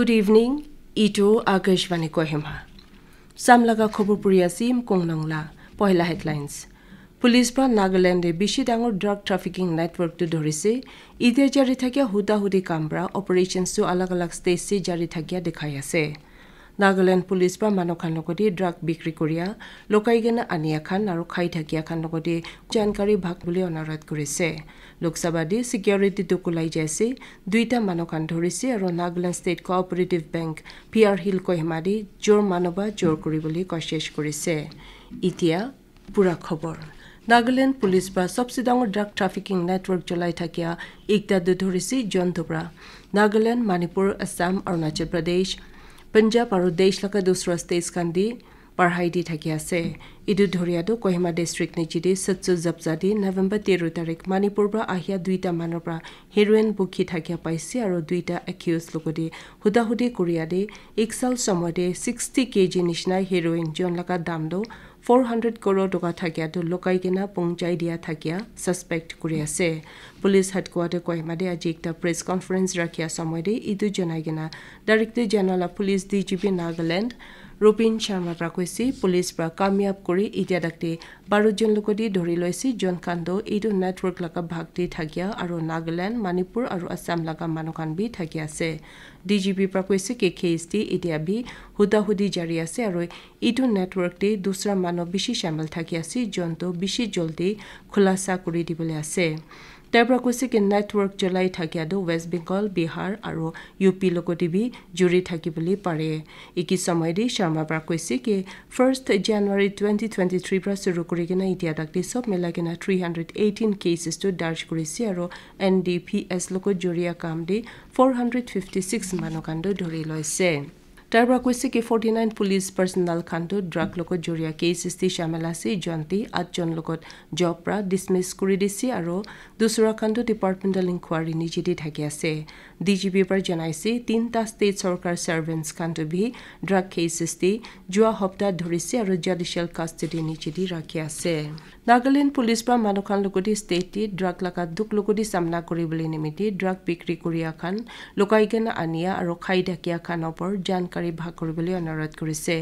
Good evening, Ito Akashvani Kohima. Samlaga খবৰ পড়িয়াছিম কোংনংলা পহিলা headlines police পৰা নাগালেণ্ডে বেছি ডাঙৰ ড্ৰাগ ট্ৰাফিকিং নেটৱৰ্কটো ধৰিছে এতিয়া জাৰি থাকিয়া হুদাহুদি কামৰা অপাৰেশ্যনটো আলাগ আলাগ ষ্টেজে জাৰি থাকিয়া দেখাই আছে নাগালেণ্ড পুলিচ পৰা মানুহখান লগতে ড্ৰাগ বিক্ৰী কৰিয়া লোকাইগেনা আনিয়া খান আৰু খাই থাকিয়া খান লগতে জানকাৰী ভাগ বুলি অনুৰোধ কৰিছে। লোকসভাদি ছিকিউৰিটিটো কোলাই যাইছে দুইটা মানুহখান ধৰিছে আৰু Nagaland state cooperative bank P R hill কহিমাদি জোৰ মানৱা জোৰ কৰিবলৈ কচিছ কৰিছে। এতিয়া পুৰা খবৰ। নাগালেণ্ড পুলিচ পৰা সবচে ডাঙৰ ড্ৰাগ ট্ৰাফিকিং নেটৱৰ্ক চলাই থাকিয়া ইকটাটো ধৰিছে জন্তুপৰা নাগালেণ্ড মণিপুৰ আছাম অৰুণাচল প্ৰদেশ পঞ্জাৱ আৰু দেশ লগা দুচৰা ষ্টেজ পঢ়াই দি থাকি আছে ইটো ধৰিয়াটো কহিমা ডিষ্ট্ৰিক্ট নিজিদি সৎসু জবজা দি নৱেম্বৰ তেৰ তাৰিখ মণিপুৰ পৰা আহিয়া দুইটা মানৰ পৰা হেৰোইন বুকি থাকিয়া পাইছে আৰু দুইটা একিউজ লগতে হুদাহুদি কৰিয়া দি এক চাল সময়তে ছিক্সটি কেজি নিচিনাই হেৰোইন জন লগা দাম দো ফ'ৰ হাণ্ড্ৰেড কৰোৰ টকা থাকিয়াটো লুকাই কিনা পঞ্চাই দিয়া থাকিয়া ছাছপেক্ট কৰি আছে পুলিচ হেডকোৱাৰ্টাৰ কহিমাদে আজি একটা প্ৰেছ কনফাৰেন্স ৰাখিয়া সময়তে ইটো জনাই কিনা director general police D G P Nagaland Rupin শৰ্মাৰ পৰা কৈছে পুলিচ পৰা কামিয়াব কৰি এতিয়া ডাক্তি বাৰজন লোকদি ধৰি লৈছে জন কাণ্ড এইটো নেটৱৰ্ক লগা ভাগ দি থাকিয়া আৰু নাগালেণ্ড মণিপুৰ আৰু আছাম লগা মানুহখান বি থাকি আছে। ডি জি পিৰ পৰা কৈছে কে কেছ দি এতিয়া বি হুদাহুদি জাৰি আছে আৰু এইটো নেটৱৰ্ক দি দুচৰা মানুহ বেছি চামিল থাকি আছে জন্তু বেছি জলদি খোলাচা কৰি দিবলৈ আছে। তাৰ পৰা কৈছে কি নেটৱৰ্ক চলাই থাকিয়াটো ৱেষ্ট বেংগল বিহাৰ আৰু ইউ পি লগতে বি জুৰি থাকিবলৈ পাৰে একে সময়তে শৰ্মাৰ পৰা কৈছে কি ফাৰ্ষ্ট জানুৱাৰী টুৱেণ্টি টুৱেণ্টি থ্ৰীৰ পৰা চুৰু কৰি কিনে এতিয়া তাকতে চব মিলাই কিনে থ্ৰী হাণ্ড্ৰেড এইটিন কেছেছটো দাৰ্জ কৰিছে আৰু এন ডি পি এছ লগত জৰিয়া কাম দি ফ'ৰ হাণ্ড্ৰেড ফিফটি ছিক্স মানুহকাণ্ড ধৰি লৈছে তাৰ পৰা কৈছে কি ফৰ্টি নাইন পুলিচ পাৰ্চনেল খানটো ড্ৰাগ লগত জড়িয়া কেছ দি চামিল আছে জয়ন্তী আঠজন লগত জব পৰা ডিছমিছ কৰি দিছে আৰু দুচৰা খানটো ডিপাৰ্টমেণ্টেল ইনকুৱাৰী নিজে দি থাকি আছে ডি জি পিৰ পৰা জনাইছে তিনিটা ষ্টেট চৰকাৰ চাৰ্ভেণ্টছ খানটো ভি ড্ৰাগ কেছেছ দি যোৱা সপ্তাহত ধৰিছে আৰু জুডিচিয়েল কাষ্টডি নিজে দি ৰাখি আছে নাগালেণ্ড পুলিচ পৰা মানুহখান লগতে ষ্টেটে ড্ৰাগ লগা দুখ লগতে চামনা কৰিবলৈ নিমিত্তে ড্ৰাগ বিক্ৰী কৰিয়া খান লুকাইকেনা আনিয়া আৰু খাই ঢাকিয়া খানৰ ওপৰত জানকাৰী ভাগ কৰিবলৈ অনুৰোধ কৰিছে।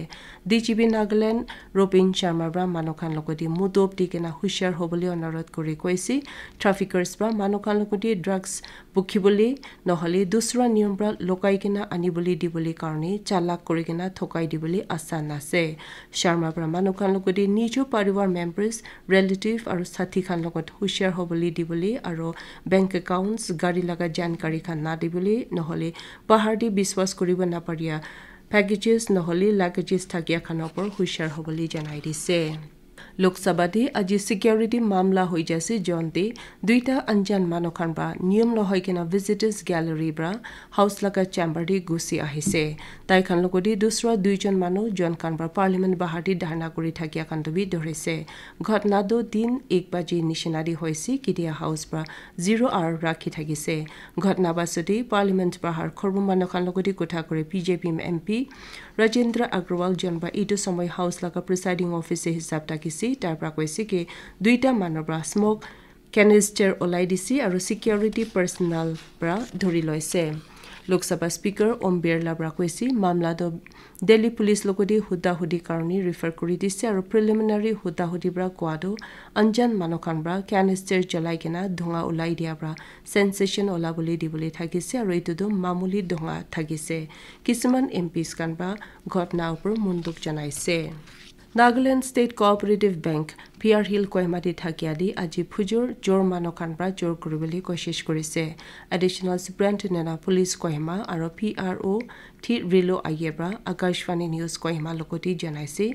D G P Nagaland Rabin শৰ্মাৰ পৰা মানুহখান লগতে মুদব দি কেনে হুচিয়াৰ হ'বলৈ অনুৰোধ কৰি কৈছে। ট্ৰাফিকাৰ্ছ পৰা মানুহখান লগতে ড্ৰাগছ বুকিবলৈ নহ'লে দুচৰা নিয়ম পৰা লুকাই কিনে আনিবলৈ দিবলৈ কাৰণে চালাক কৰি কিনে থকাই দিবলৈ আশা নাছে। শৰ্মাৰ পৰা মানুহখান লগতে নিজৰ পাৰিবাৰ মেম্বাৰ্ছ ৰিলেটিভ আৰু ছাথী খান লগত হুচিয়াৰ হ'বলৈ দিবলৈ আৰু বেংক একাউণ্টছ গাড়ী লগা জানকাৰী খান নাদিবলৈ নহ'লে পাহাৰ দি বিশ্বাস কৰিব নাপাৰিয়া পেকেজেছ নহ'লে লাগেজেছ থাকিয়া খানৰ ওপৰত হুচিয়াৰ হ'বলৈ জনাই দিছে। লোকসভাতে আজি ছিকিউৰিটি মামলা হৈ যাইছে জন্তে দুইটা আঞ্জান মানুহখান পৰা নিয়ম নহয় কিনা ভিজিটাৰ্ছ গেলেৰীৰ পৰা হাউচ লগা চেম্বাৰ দি গুচি আহিছে। তাইখান লগতে দুচৰা দুইজন মানুহ জন খান পৰা পাৰ্লিমেণ্ট বাহাৰটি ধাৰণা কৰি থাকিয়া কান্দবি ধৰিছে। ঘটনাটো দিন এক বাজি নিচিনা দি হৈছে কেতিয়া হাউচ পৰা জিৰ' আৰ ৰাখি থাকিছে। ঘটনা পাছতে পাৰ্লিমেণ্ট বাহাৰ সৰ্ব মানুহখান লগতে কথা কৰি P J P M P. Rajendra Agarwal জনবা এইটো সময় হাউচ লগা প্ৰিচাইডিং অফিচাৰ হিচাপ থাকিছে তাৰ পৰা কৈছে কি দুইটা মানুহৰ পৰা স্মক কেনিষ্টাৰ ওলাই দিছে আৰু ছিকিউৰিটি পাৰ্চনেল পৰা ধৰি লৈছে লোকসভা স্পীকাৰ ওম বিৰলাৰ পৰা কৈছে মামলাটো দিল্লী পুলিচ লগতে হুদাহুদিৰ কাৰণে ৰিফাৰ কৰি দিছে আৰু প্ৰিলিমিনাৰী হুদাহুদিৰ পৰা কোৱাটো আঞ্জান মানুহখান পৰা কেনিষ্টাৰ জ্বলাই কিনে ধোঁৱা ওলাই দিয়াৰ পৰা চেঞ্চেশ্যন ওলাবলৈ দিবলৈ থাকিছে আৰু এইটোতো মামুলি ধোঁৱা থাকিছে। কিছুমান এম পিছ খান পৰা ঘটনাৰ ওপৰত মন্দুক জনাইছে। Nagaland state cooperative bank P R hill কয়মাটি থাকিয়া দি আজি ফুজোৰ জোৰ মানকান পৰা জোৰ কৰিবলৈ কচিছ কৰিছে। Additional superintendent of police Kohima আৰু পি আৰ অ' থি ৰিলো আইয়ে পৰা আকাশবাণী নিউজ কহিমা লগতে জনাইছে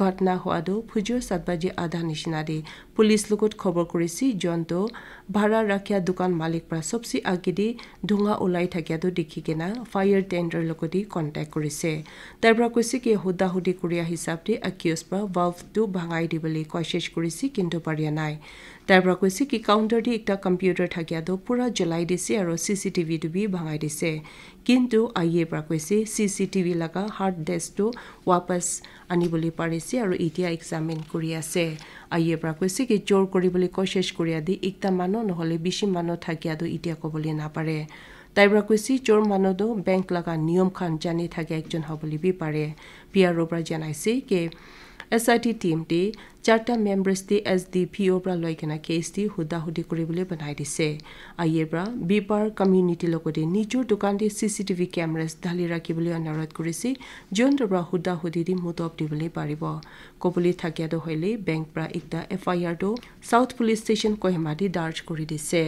ঘটনা হোৱাটো ফুজোৰ সাত বাজি আধা নিচিনা দি পুলিচ লগত খবৰ কৰিছে জন্তু ভাড়া ৰাখিয়া দোকান মালিক পৰা চবচে আগেদি ধোঁৱা ওলাই থাকিয়াটো দেখি কিনা ফায়াৰ টেণ্ডাৰ লগতে কণ্টেক্ট কৰিছে। তাৰ পৰা কৈছে কি হুদাহুদি কৰিয়া হিচাপে আকিউজ পৰা বাল্বটো ভাঙাই দিবলৈ কচিছ কৰিছে কিন্তু পাৰিয়া নাই। তাৰ পৰা কৈছে কি কাউণ্টাৰ দি এটা কম্পিউটাৰ থাকিয়াটো পূৰা জ্বলাই দিছে আৰু চি চি টিভিটো বি ভাঙাই দিছে। কিন্তু আইয়ে পৰা কৈছে চি চি টিভি লগা হাৰ্ড ডেস্কটো ৱাপাছ আনিবলৈ পাৰিছে আৰু এতিয়া এক্সামিন কৰি আছে। আইয়ে পৰা কৈছে কি জোৰ কৰিবলৈ কচিছ কৰি দি একটা মানুহ নহ'লে বেছি মানুহ থাকিয়াটো এতিয়া ক'বলৈ নাপাৰে। তাইব্রা কৈছি চোর মানদো বেংক লাগা নিয়ম খান জানি থাকে একজন হবলি বি পারে পিআরওব্রা জানাইছে কে এছ আই টি চাৰিটা মেম্বাৰ্ছ দি এছ ডি পি অ'ৰ পৰা লৈ কিনে কেছ দি সুধা সুধি কৰিবলৈ বনাই দিছে আইৰ পৰা বিপাৰ কমিউনিটিৰ লগতে নিজৰ দোকান দি চি চি টিভি কেমেৰাছ ঢালি ৰাখিবলৈ অনুৰোধ কৰিছে যোনটোৰ পৰা সুধা সুধি দি মুতব দিবলৈ পাৰিব কবলি থাকিয়াটো হ'লে বেংক পৰা একটা এফ আই আৰটো চাউথ পুলিচ ষ্টেচন কহিমা দি দাৰ্জ কৰি দিছে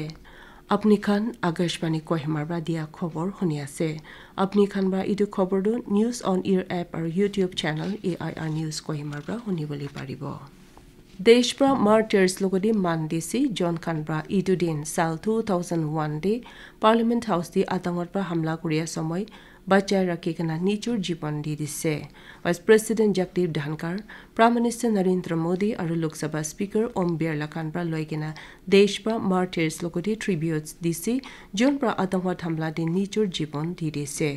আপনি খান আকাশবাণী কহিমাৰ পৰা দিয়া খবৰ শুনি আছে আপনি খান বা এইটো খবৰটো নিউজ অন ইয়ৰ এপ আৰু YouTube channel A I R news কহিমাৰ পৰা শুনিবলৈ পাৰিব। দেশ পৰা মাৰ্টাৰ্ছ লগতে মান দিছে জন খান পৰা ইটো দিন চাল two thousand one day parliament house দি আতংকৰ পৰা হামলা কৰিয়া সময় বাচাই ৰাখি কিনে নিজৰ জীৱন দি দিছে vice president Jagdeep Dhankhar prime minister Narendra Modi আৰু লোকসভা স্পীকাৰ ওম বিৰলা খান পৰা লৈ কিনে দেশ পৰা মাৰ্টাৰ্ছ লগতে ট্ৰিবিউটছ দিছে যোন পৰা হামলা দি নিজৰ জীৱন দি দিছে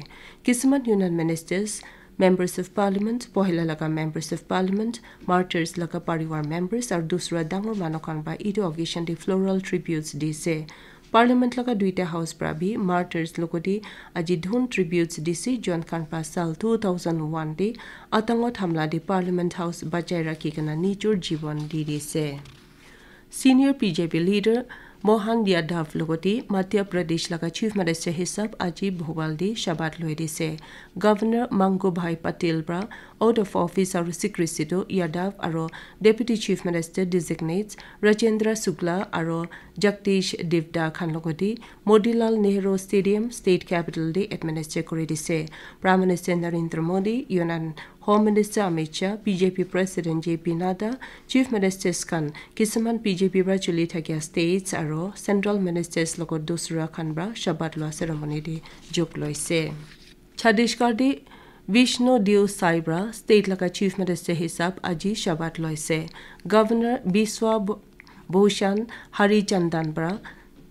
কিছুমান union ministers members of parliament pohila laga members of parliament martyrs laga pariwar members ar dusra dangor manokan ba ido occasion di floral tributes dise. Parliament লগা দুইটা হাউচ প্ৰাৰ্বী মাৰ্টাৰ্ছ লগতে আজি ধুন ট্ৰিবিউটছ দিছে জন কানপা চাল টু থাউজেণ্ড ওৱান দি আটঙত হামলা দি পাৰ্লিয়ামেণ্ট হাউচ বচাই ৰাখি কেনে নিজৰ জীৱন দি দিছে senior BJP leader Mohan Yadav লগতে মধ্য প্ৰদেশ লগা চিফ মিনিষ্টাৰ হিচাপ আজি ভোপাল দি শাবাত লৈ দিছে গভৰ্ণৰ মাংগুভাই পাটেল পৰা আউট অফ অফিচ আৰু স্বীকৃতিটো য়াদৱ আৰু deputy chief minister designates Rajendra Shukla আৰু জগদীশ দেৱদা খান লগতে Motilal Nehru stadium state capital দি এডমিনিষ্ট্ৰেট কৰি দিছে prime minister Narendra Modi union home minister Amit Shah BJP president J P Nadda chief ministers খান কিছুমান বিজেপিৰ পৰা চলি থকা ষ্টেটছ আৰু চেণ্ট্ৰেল মিনিষ্টাৰ্ছ লগত দোচৰা খান পৰা শপত লোৱা চেৰেমনি দি যোগ লৈছে ছত্তীশগড় বিষ্ণু দিউ চাইব্ৰা ষ্টেট লগা চিফ মিনিষ্টাৰ হিচাপ আজি শপত লৈছে গভৰ্ণৰ বিশ্ব ভূষণ হৰিচন্দন পৰা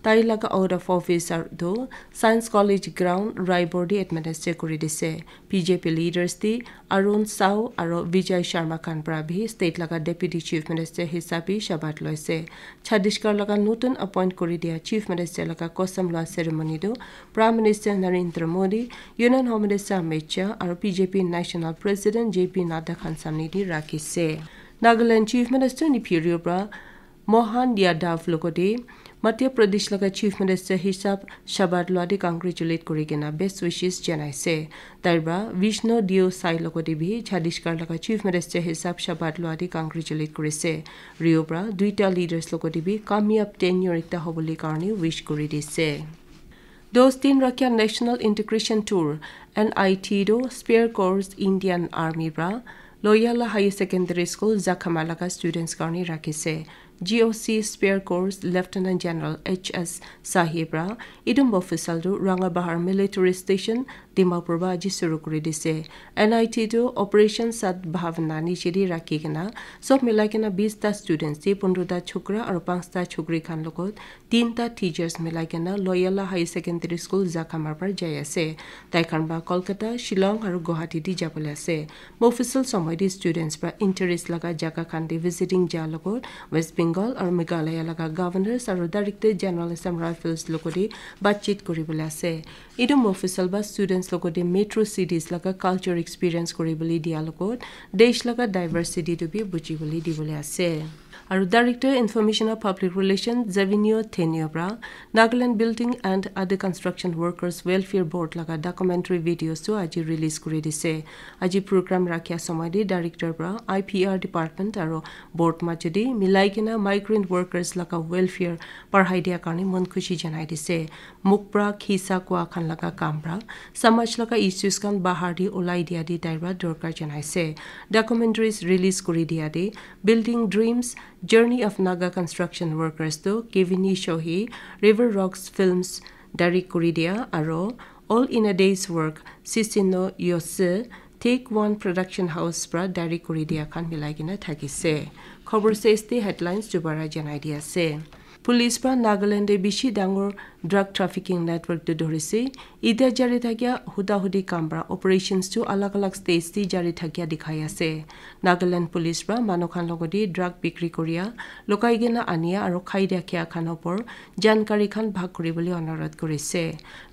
তাই লগা আউট অফ অফিচাৰটো ছায়েন্স কলেজ গ্ৰাউণ্ড ৰায়বৰ দি এডমিনিষ্ট্ৰেট কৰি দিছে। বিজেপি লিডাৰ্ছ দি অৰুণ চাও আৰু বিজয় শৰ্মা খান প্ৰাভি ষ্টেট লগা ডেপুটি চিফ মিনিষ্টাৰ হিচাপে শপত লৈছে। ছত্তীশগড় লগা নতুন এপইণ্ট কৰি দিয়া চিফ মিনিষ্টাৰ লগা কচম লোৱা চেৰেমনিটো prime minister Narendra Modi union home minister Amit Shah আৰু BJP national president J P Nadda খান চামনি দি ৰাখিছে নাগালেণ্ড চিফ মিনিষ্টাৰ নিফিউৰিৰ পৰা মহান য়াদৱ লগতে মধ্য প্ৰদেশ লগা চিফ মিনিষ্টাৰ হিচাপ শবাদ লোৱাদি কংগ্ৰেচুলেট কৰি কিনে বেষ্ট উইচেছ জনাইছে তাৰ পৰা বিষ্ণু ডিঅ' চাই লগতে বি ছত্তীশগড় লগা চিফ মিনিষ্টাৰ হিচাপ শবাদ লোৱাদি কংগ্ৰেচুলেট কৰিছে ৰিঅ'ৰ পৰা দুইটা লিডাৰ্ছ লগতে বি কামিয়াব টেনিয়ৰ এটা হ'বলৈ কাৰণে উইচ কৰি দিছে দহ দিন ৰখীয়া national integration tour N I T the' spear corps Indian আৰ্মিৰ পৰা Loyola higher secondary school Jakhama লগা ষ্টুডেণ্টছ কাৰণে ৰাখিছে GOC Spare Corps Lieutenant General H.S. Sahibra idum officialdu Rangabahar Military Station Dimapur ba aji suru kuri dise NIT to Operation Sad Bhavna ni chiri rakhi kena sob milai kena 20 ta students ti 15 ta chokra aru 5 ta chokri khan logot 3 ta teachers milai kena Loyola High Secondary School Jakamar par jai ase tai khan ba Kolkata Shillong aru Guwahati di jabole ase official সময় দি students pra interest laga jaga khan di visiting ja logot West Bengal আৰু মেঘালয় লগা গভৰ্ণৰ্ছ আৰু director general Assam rifles লগতে বাতচিত কৰিবলৈ আছে। এইটো official বা ষ্টুডেণ্টছ লগতে মেট্ৰ' চিটিজ লগা কালচাৰ এক্সপিৰিয়েঞ্চ কৰিবলৈ দিয়াৰ লগত দেশ লগা ডাইভাৰ্চিটিটো বুজিবলৈ দিবলৈ আছে। আৰু director information of public relation জেভিনিঅ থেনিঅ পৰা Nagaland building and other construction workers welfare board লগা ডকুমেণ্টাৰী ভিডিঅ'ছো আজি ৰিলিজ কৰি দিছে। আজি প্ৰগ্ৰাম ৰাখিয়া সময় দি ডাইৰেক্টৰ পৰা আই পি আৰ ডিপাৰ্টমেণ্ট আৰু বৰ্ড মাজেদি মিলাই কিনে মাইগ্ৰেণ্ট ৱৰ্কাৰ্ছ লগা ৱেলফেয়াৰ পঢ়াই দিয়াৰ কাৰণে মন খুচি জনাই দিছে। মোক পৰা খিচা কোৱা খান লগা কাম পৰা সমাজ লগা ইছ্যুজ খান বাহাৰ দি ওলাই দিয়া দি তাইৰ পৰা দৰকাৰ জনাইছে। ডকুমেণ্টাৰীজ ৰিলিজ কৰি দিয়া দি building dreams journey of Naga construction ৱৰ্কাৰ্ছটো কেভিনি শ্বহি ৰিভাৰ ৰক্স ফিল্মছ ডাইৰেক্ট কৰি দিয়া আৰু all in a day's work চিচিনো tech one production house পৰা ডাইৰেক্ট কৰি দিয়া খান মিলাই কিনে থাকিছে খবৰ চেষ্টি হেডলাইনছ দুবাৰা জনাই দি আছে পুলিচ পৰা নাগালেণ্ডে বেছি ডাঙৰ ড্ৰাগ ট্ৰাফিকিং নেটৱৰ্কটো ধৰিছে। এতিয়া জাৰি থাকিয়া হুদাহুদি কাম পৰা অপাৰেশ্যনছটো আলাগ আলাগ ষ্টেজ দি জাৰি থাকিয়া দেখাই আছে। নাগালেণ্ড পুলিচ পৰা মানুহখান লগতে ড্ৰাগ বিক্ৰী কৰিয়া লুকাই কিনা আনিয়া আৰু খাই দিয়া খান ওপৰ জানকাৰীখান ভাগ কৰিবলৈ অনুৰোধ কৰিছে।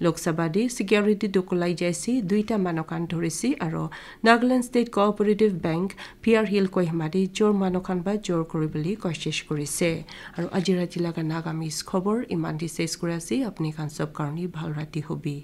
লোকসভাদি ছিকিউৰিটি দোকলাই যাইছি দুইটা মানুহখান ধৰিছে আৰু Nagaland state cooperative bank Pyar hill কহিমাদি জোৰ মানুহখান বা জোৰ কৰিবলৈ কচিছ কৰিছে। আৰু আজি ৰাতি লগা নাগামিজ খবৰ। ইমান দি চেছ কৰি আছে আপুনি খান চব কাৰণে ভাল ৰাতি হবি।